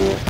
cool.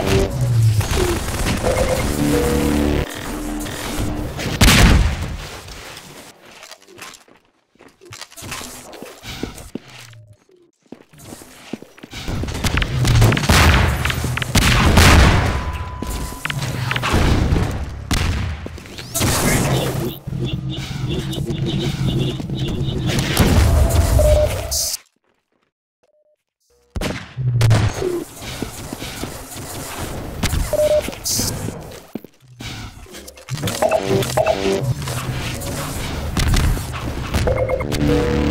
Ow. Música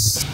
Podcast.